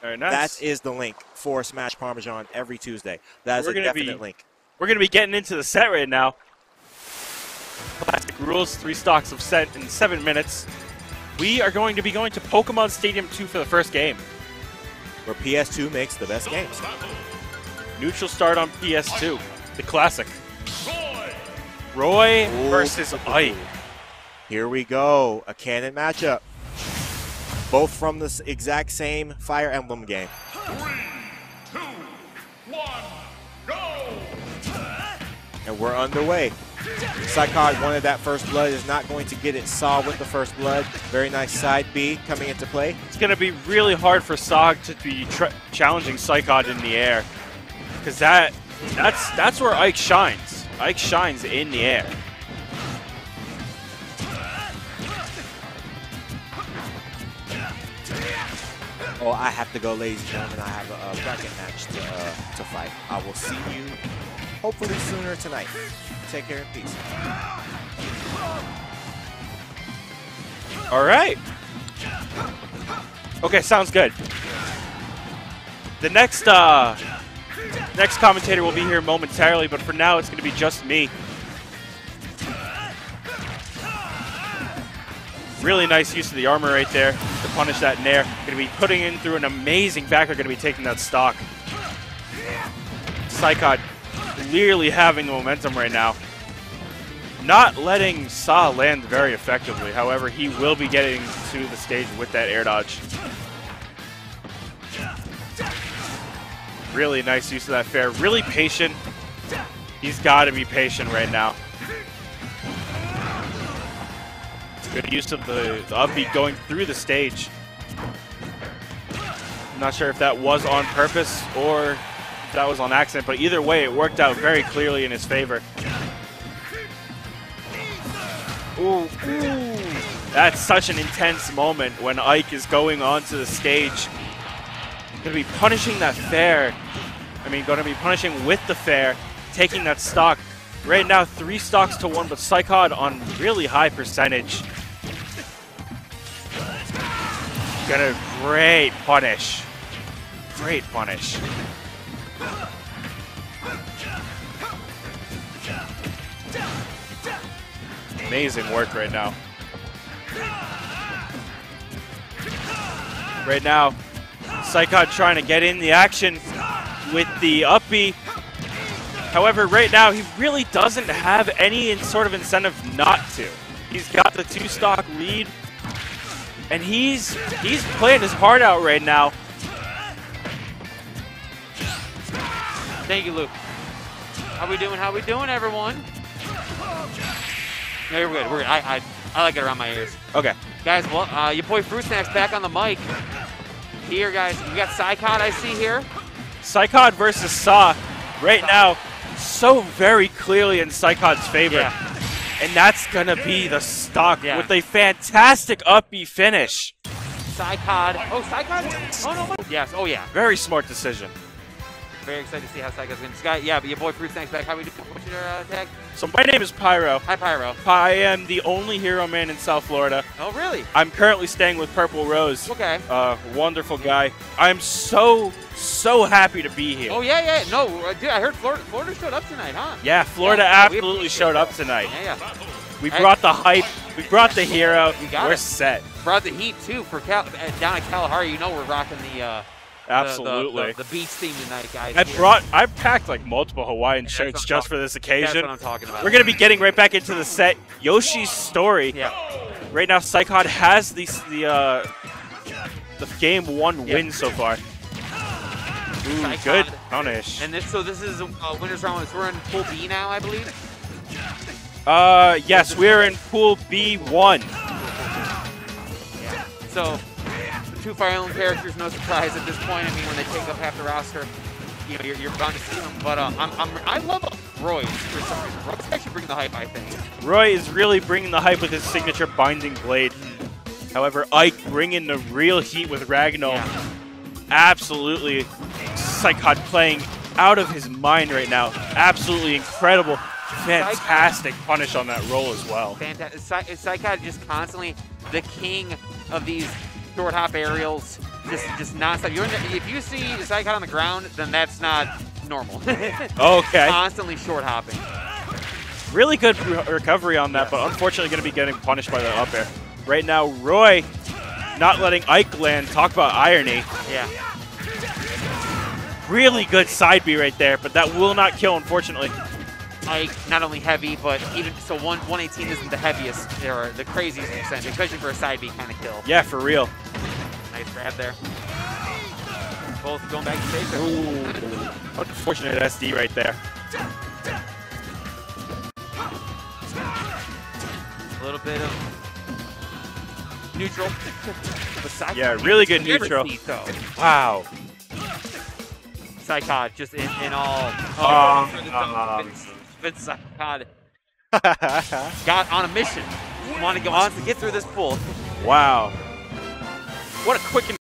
Very nice. That is the link for Smash Parmesan every Tuesday. That is We're a definite be- link. We're going to be getting into the set right now. Classic rules, three stocks of set in seven minutes. We are going to be going to Pokemon Stadium 2 for the first game. Where PS2 makes the best games. Neutral start on PS2. The classic. Roy Ooh. versus Ike. Here we go. A canon matchup. Both from this exact same Fire Emblem game. And we're underway. PsyKoD wanted that first blood, is not going to get it Sa with the first blood. Very nice side B coming into play. It's going to be really hard for Sog to be challenging PsyKoD in the air. Because that, that's, that's where Ike shines. Ike shines in the air. Oh, I have to go, ladies and gentlemen. I have a, a bracket match to, uh, to fight. I will see you hopefully sooner tonight. Take care and peace. All right. Okay, sounds good. The next uh, next commentator will be here momentarily, but for now it's going to be just me. Really nice use of the armor right there to punish that Nair. Going to be putting in through an amazing back. They're going to be taking that stock. PsyKoD clearly having the momentum right now. Not letting Sa land very effectively. However, he will be getting to the stage with that air dodge. Really nice use of that fair. Really patient. He's got to be patient right now. Good use of the, the up B going through the stage. Not sure if that was on purpose or that was on accident, but either way, it worked out very clearly in his favor. Ooh, ooh. That's such an intense moment when Ike is going onto the stage. To be punishing that fair. I mean, going to be punishing with the fair, taking that stock. Right now, three stocks to one, but PsyKoD on really high percentage. Got a great punish. Great punish. Amazing work right now. Right now, PsyKoD trying to get in the action with the up B. However, right now, he really doesn't have any sort of incentive not to. He's got the two stock lead, and he's he's playing his heart out right now. Thank you, Luke. How we doing? How we doing, everyone? No, you're good. We're good. I, I, I like it around my ears. Okay. Guys, well, uh, your boy Fruit Snacks back on the mic. Here, guys, we got PsyKoD I see here. PsyKoD versus Sa right now, so very clearly in PsyKoD's favor. Yeah. And that's going to be the stock Yeah. with a fantastic up B finish. PsyKoD. Oh, PsyKoD? Oh, no. what- Yes. Oh, yeah. Very smart decision. Very excited to see how PsyKoD's going to Sky. Yeah, but your boy Fruit Snacks back. How we doing? What's your uh, tag? So my name is Pyro. Hi, Pyro. I am the only hero man in South Florida. Oh, really? I'm currently staying with Purple Rose. Okay. Uh, wonderful guy. I'm so, so happy to be here. Oh, yeah, yeah. No, uh, dude, I heard Florida, Florida showed up tonight, huh? Yeah, Florida Yeah, absolutely showed up tonight. Yeah, yeah. We Hey. brought the hype. We brought the hero. We're it. set. Brought the heat, too, for Cal- uh, down at Kalahari. You know we're rocking the, uh, the- the- Absolutely. the, the, beach theme tonight, guys. I brought. I packed like multiple Hawaiian That's shirts just talking- for this occasion. That's what I'm talking about. We're gonna be getting right back into the set. Yoshi's story. Yeah. Right now, PsyKoD has the the uh, the game one Yeah. win so far. Ooh, PsyKoD. good punish. And this, so this is uh, winners round. We're in pool B now, I believe. Uh, yes, we're in Pool B1. Yeah. So the two Fire Emblem characters, no surprise at this point. I mean, when they take up half the roster, you know, you're, you're bound to see them. But um, I'm, I'm, I love Roy for some reason. Royce actually bringing the hype, I think. Roy is really bringing the hype with his signature Binding Blade. However, Ike bringing the real heat with Ragnell. Yeah. Absolutely, PsyKoD playing out of his mind right now. Absolutely incredible, fantastic punish on that roll as well. Fantastic. Psy- PsyKoD just constantly the king of these short hop aerials, just just nonstop. You're the, if you see PsyKoD on the ground, then that's not normal. Okay. Constantly short hopping. Really good re- recovery on that, but unfortunately going to be getting punished by the up air. Right now, Roy not letting Ike land. Talk about irony. Yeah. Really good side B right there, but that will not kill, unfortunately. Ike, not only heavy, but even so, one 118 isn't the heaviest or the craziest percent, especially for a side B kind of kill. Yeah, for real. Grab there. Both going back to stage. Ooh. Unfortunate SD right there. A little bit of neutral. Yeah, really good neutral. see. Wow. PsyKoD just in, in all. Um, for um. Vince, Vince PsyKoD got on a mission. Want to go on to get through this pool. wow. What a quick and